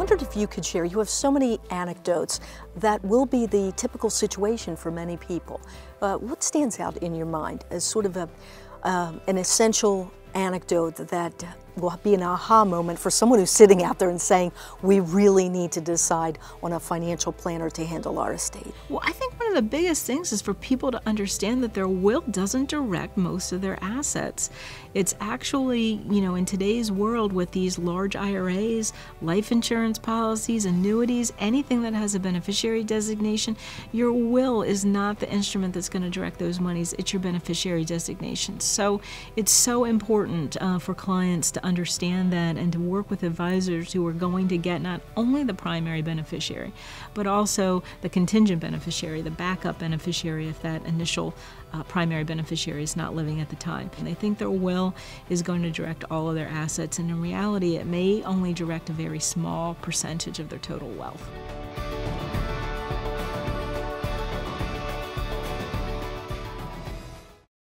wondered if you could share, you have so many anecdotes that will be the typical situation for many people. Uh, what stands out in your mind as sort of a, uh, an essential anecdote that will be an aha moment for someone who's sitting out there and saying, we really need to decide on a financial planner to handle our estate? Well, I think of the biggest things is for people to understand that their will doesn't direct most of their assets. It's actually, you know, in today's world with these large IRAs, life insurance policies, annuities, anything that has a beneficiary designation, your will is not the instrument that's going to direct those monies. It's your beneficiary designation. So it's so important uh, for clients to understand that and to work with advisors who are going to get not only the primary beneficiary, but also the contingent beneficiary, the backup beneficiary if that initial uh, primary beneficiary is not living at the time. And they think their will is going to direct all of their assets, and in reality, it may only direct a very small percentage of their total wealth.